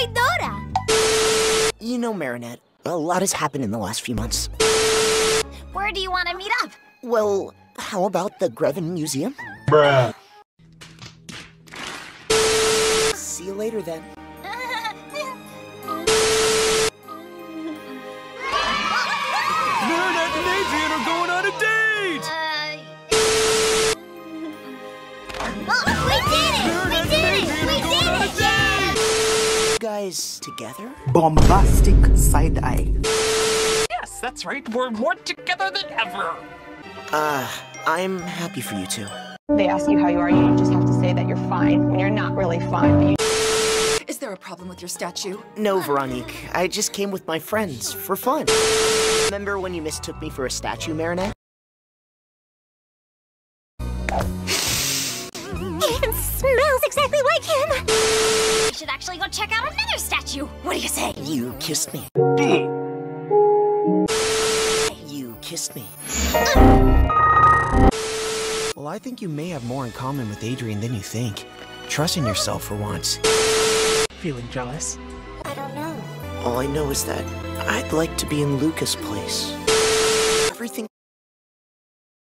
Soy Dora. You know, Marinette, a lot has happened in the last few months. Where do you want to meet up? Well, how about the Grevin Museum? Bruh. See you later then. Marinette and Adrien are going on a date! Oh, guys together? Bombastic side eye. Yes, that's right. We're more together than ever. Uh, I'm happy for you two. They ask you how you are, you just have to say that you're fine when you're not really fine. You Is there a problem with your statue? No, Veronique. I just came with my friends for fun. Remember when you mistook me for a statue, Marinette? It smells exactly like him. We should actually go check out another statue. What do you say? You kissed me. You kissed me. Well, I think you may have more in common with Adrien than you think. Trust in yourself for once. Feeling jealous? I don't know. All I know is that I'd like to be in Luka's place. Everything